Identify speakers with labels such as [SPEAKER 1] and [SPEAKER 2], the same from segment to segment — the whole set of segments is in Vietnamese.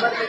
[SPEAKER 1] Oh,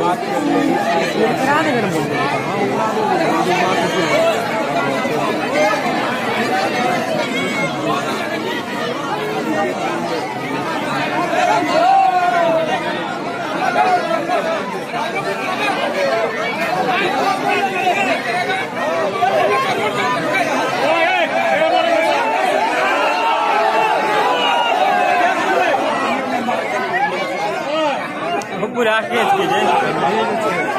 [SPEAKER 1] बात
[SPEAKER 2] क्या केस कीजिए?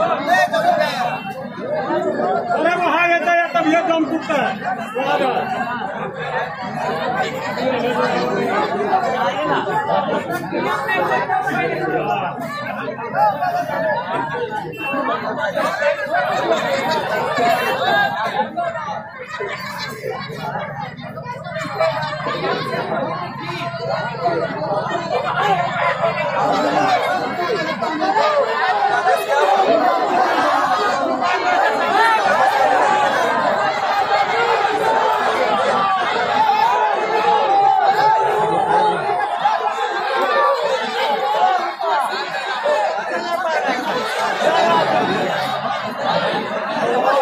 [SPEAKER 2] Vamos! ये दम टूटता है
[SPEAKER 3] Thank Thank you.